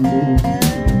Música